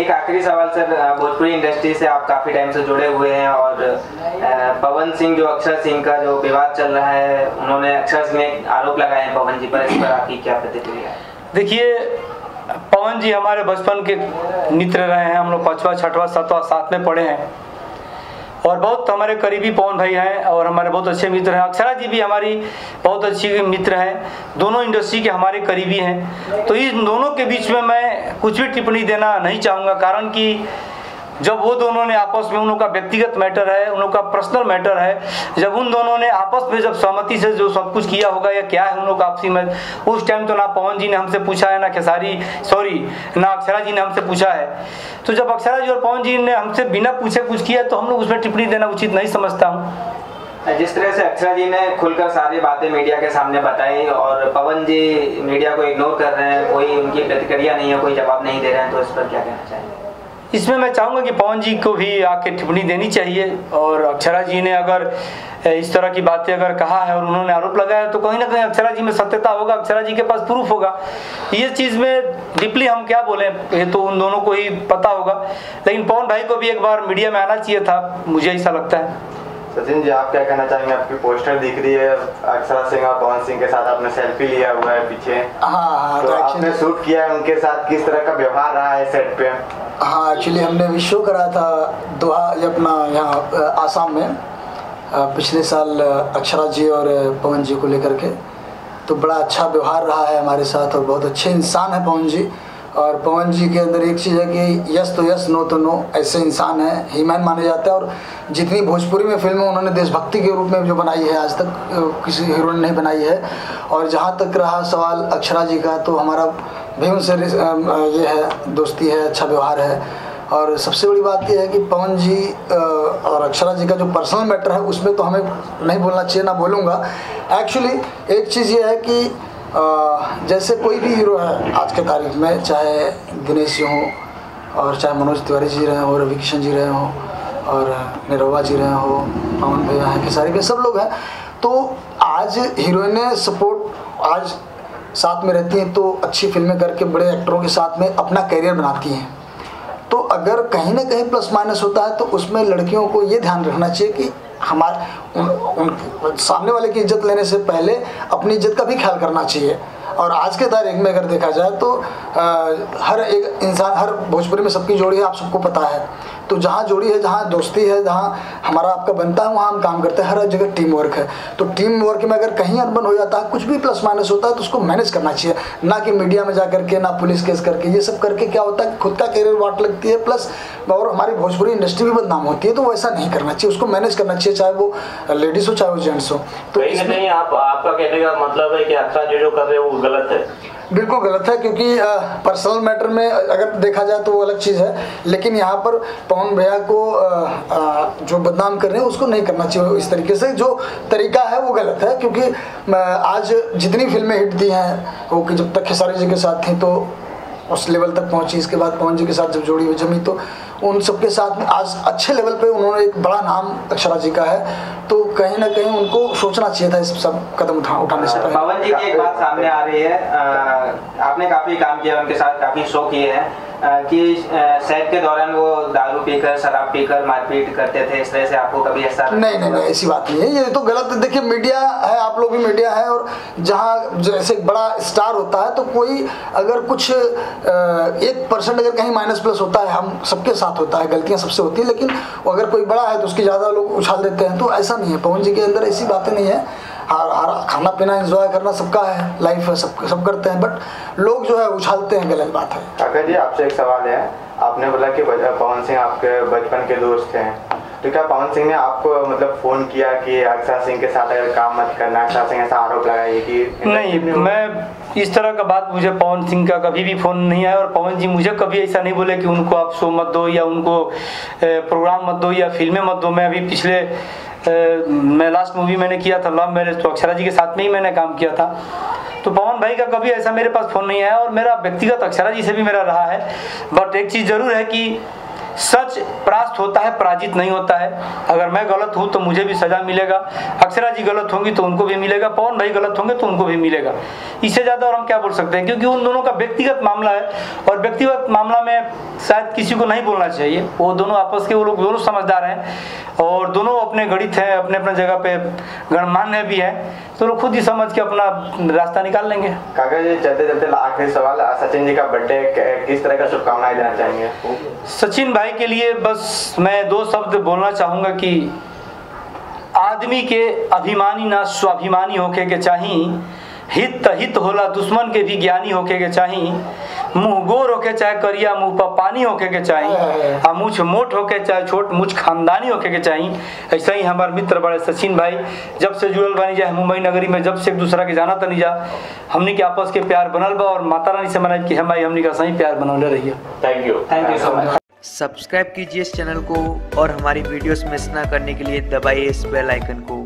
एक आखिरी सवाल, सर, भोजपुरी इंडस्ट्री से आप काफ़ी टाइम से जुड़े हुए हैं और पवन सिंह जो अक्षर सिंह का जो विवाद चल रहा है, उन्होंने अक्षर सिंह ने आरोप लगाए हैं पवन जी पर, इस पर आपकी क्या प्रतिक्रिया देखिए, पवन जी हमारे बचपन के मित्र रहे हैं, हम लोग पाँचवा, छठवा, सातवा, साथ में पढ़े हैं। और बहुत हमारे करीबी पवन भाई हैं और हमारे बहुत अच्छे मित्र हैं। अक्षरा जी भी हमारी बहुत अच्छी मित्र हैं। दोनों इंडस्ट्री के हमारे करीबी हैं। तो इन दोनों के बीच में मैं कुछ भी टिप्पणी देना नहीं चाहूँगा, कारण कि जब वो दोनों ने आपस में उन का व्यक्तिगत मैटर है उन का पर्सनल मैटर है, जब उन दोनों ने आपस में जब सहमति से जो सब कुछ किया होगा, या क्या है उन लोग का आपसी में, उस टाइम तो ना पवन जी ने हमसे पूछा है, ना खेसारी सॉरी ना अक्षरा जी ने हमसे पूछा है। तो जब अक्षरा जी और पवन जी ने हमसे बिना पूछे कुछ किया तो हम लोग उसमें टिप्पणी देना उचित नहीं समझता हूँ। जिस तरह से अक्षरा जी ने खुलकर सारी बातें मीडिया के सामने बताई, और पवन जी मीडिया को इग्नोर कर रहे हैं, कोई उनकी प्रतिक्रिया नहीं है, कोई जवाब नहीं दे रहे हैं तो इस पर क्या कहना चाहिए इसमें मैं चाहूँगा कि पवन जी को भी आके टिप्पणी देनी चाहिए। और अक्षरा जी ने अगर इस तरह की बातें अगर कहा है और उन्होंने आरोप लगाया तो कहीं ना कहीं अक्षरा जी में सत्यता होगा अक्षरा जी के पास प्रूफ होगा। ये चीज़ में डीपली हम क्या बोले ये तो उन दोनों को ही पता होगा। लेकिन पवन भाई को भी एक बार मीडिया में आना चाहिए था मुझे ऐसा लगता है। सचिन जी आप क्या कहना चाहेंगे? आपकी पोस्टर दिख रही है अक्षरा सिंह और पवन सिंह के साथ आपने सेल्फी लिया हुआ है पीछे। हाँ हाँ तो आपने शूट किया है उनके साथ किस तरह का व्यवहार रहा है सेट पे? हाँ एक्चुअली हमने भी शो करा था दोहा अपना यहाँ आसाम में पिछले साल अक्षरा जी और पवन जी को लेकर के। तो बड़ा अच्छा व्यवहार रहा है हमारे साथ और बहुत अच्छे इंसान है पवन जी। और पवन जी के अंदर एक चीज़ है कि यस तो यस नो तो नो ऐसे इंसान है हीमैन माने जाते हैं। और जितनी भोजपुरी में फ़िल्में उन्होंने देशभक्ति के रूप में जो बनाई है, आज तक किसी हीरो ने बनाई है। और जहाँ तक रहा सवाल अक्षरा जी का तो हमारा भी उनसे ये है, दोस्ती है अच्छा व्यवहार है। और सबसे बड़ी बात यह है कि पवन जी और अक्षरा जी का जो पर्सनल मैटर है, उसमें तो हमें नहीं बोलना चाहिए, ना बोलूँगा। एक्चुअली एक चीज़ ये है कि जैसे कोई भी हीरो है, आज के तारीख में, चाहे दिनेश जी हों, और चाहे मनोज तिवारी जी रहे हों, रवि किशन जी रहे हों, और निरवा जी रहे हो, पवन भैया हैं, खेसारी भैया, सब लोग हैं। तो आज हीरोइने सपोर्ट आज साथ में रहती हैं तो अच्छी फ़िल्में करके बड़े एक्टरों के साथ में अपना करियर बनाती हैं। तो अगर कहीं ना कहीं प्लस माइनस होता है तो उसमें लड़कियों को ये ध्यान रखना चाहिए कि हमारे उन, उन सामने वाले की इज़्ज़त लेने से पहले अपनी इज़्ज़त का भी ख्याल करना चाहिए। और आज के तारीख में अगर देखा जाए तो आ, हर एक इंसान हर भोजपुरी में सबकी जोड़ी है आप सबको पता है। तो जहाँ जोड़ी है जहाँ दोस्ती है जहाँ हमारा आपका बनता है वहाँ हम काम करते हैं। हर जगह टीम वर्क है। तो टीम वर्क में अगर कहीं अनबन हो जाता है कुछ भी प्लस माइनस होता है तो उसको मैनेज करना चाहिए। ना कि मीडिया में जा करके ना पुलिस केस करके। ये सब करके क्या होता है? खुद का करियर वाट लगती है प्लस और हमारी भोजपुरी इंडस्ट्री भी बदनाम होती है तो वैसा नहीं करना चाहिए। उसको मैनेज करना चाहिए चाहे वो लेडीज़ हो चाहे वो जेंट्स हो। तो कहीं आप आपका कहने का मतलब है कि अच्छा जो जो कर रहे हैं वो गलत है। बिल्कुल गलत है क्योंकि पर्सनल मैटर में अगर देखा जाए तो वो अलग चीज़ है। लेकिन यहाँ पर पवन भैया को जो बदनाम कर रहे हैं उसको नहीं करना चाहिए। इस तरीके से जो तरीका है वो गलत है क्योंकि आज जितनी फ़िल्में हिट दी हैं वो कि जब तक खेसारी जी के साथ थी तो उस लेवल तक पहुँची। इसके बाद पवन जी के साथ जब जोड़ी हुई जमी तो उन सबके साथ आज अच्छे लेवल पे उन्होंने एक बड़ा नाम अक्षरा जी का है। तो कहीं ना कहीं उनको सोचना चाहिए था इस सब कदम उठा उठाने से पहले। पवन जी की एक बात सामने आ रही है। आ, आपने काफ़ी काम किया उनके साथ काफ़ी शो किए हैं। कि सेट के दौरान वो दारू पीकर, शराब पीकर मारपीट करते थे, इस तरह से आपको कभी ऐसा नहीं नहीं नहीं, ऐसी बात नहीं है। ये तो गलत देखिए, मीडिया है, आप लोग भी मीडिया है और जहाँ जैसे बड़ा स्टार होता है तो कोई अगर कुछ एक परसेंट अगर कहीं माइनस प्लस होता है, हम सबके साथ होता है, गलतियाँ सबसे होती है, लेकिन अगर कोई बड़ा है तो उसकी ज़्यादा लोग उछाल देते हैं। तो ऐसा नहीं है। पवन जी के अंदर ऐसी बातें नहीं है। हर हर खाना पीना एंजॉय करना सबका है लाइफ है सब सब करते हैं बट लोग जो है उछालते हैं गलत बात है। काका जी आपसे एक सवाल है आपने बोला कि पवन सिंह आपके बचपन के दोस्त हैं तो क्या पवन सिंह ने आपको मतलब फ़ोन किया कि अक्षरा सिंह के साथ अगर काम मत करना अक्षरा सिंह ऐसा आरोप लगाइए कि नहीं मैं इस तरह का बात मुझे पवन सिंह का कभी भी फ़ोन नहीं आया और पवन जी मुझे कभी ऐसा नहीं बोले कि उनको आप शो मत दो या उनको प्रोग्राम मत दो या फ़िल्में मत दो। मैं अभी पिछले मैं लास्ट मूवी मैंने किया था लव मैरिज तो अक्षरा जी के साथ में ही मैंने काम किया था। तो पवन भाई का कभी ऐसा मेरे पास फ़ोन नहीं आया और मेरा व्यक्तिगत अक्षरा जी से भी मेरा रहा है। बट एक चीज़ ज़रूर है कि सच प्रास्त होता है पराजित नहीं होता है। अगर मैं गलत हूँ तो मुझे भी सजा मिलेगा। अक्षरा जी गलत होंगी तो उनको भी मिलेगा। पवन भाई गलत होंगे तो उनको भी मिलेगा। इससे ज़्यादा और हम क्या बोल सकते हैं? क्योंकि उन दोनों का व्यक्तिगत मामला है और व्यक्तिगत मामला में शायद किसी को नहीं बोलना चाहिए। वो दोनों आपस के वो लोग दोनों समझदार हैं और दोनों अपने गणित हैं अपने अपने जगह पे गणमान्य भी है। तो लोग खुद ही समझ के अपना रास्ता निकाल लेंगे। काका जी चलते चलते आखिरी सवाल। सचिन जी का बर्थडे किस तरह का शुभकामनाएँ देना चाहेंगे सचिन भाई के लिए बस मैं दो शब्द बोलना चाहूँगा कि आदमी के अभिमानी ना स्वाभिमानी होके के चाही हित हित होला दुश्मन के भी ज्ञानी होके के चाही मुँह गोर होके चाहे करिया मुँह पर पानी होके के चाही आ मुछ मोट होके चाहे छोट मुछ खानदानी होके के चाही। ऐसा ही हमारे मित्र बड़े सचिन भाई जब से जुड़ल बानी जाए मुंबई नगरी में जब से एक दूसरा के जाना तनी जा हमनी के आपस के प्यार बनल बा और माता रानी से मना कि हम हमनी का सही प्यार बनौले रहिए thank you thank you so much subscribe कीजिए इस चैनल को और हमारी वीडियोस मिस ना करने के लिए दबाइए इस बेल आइकन को।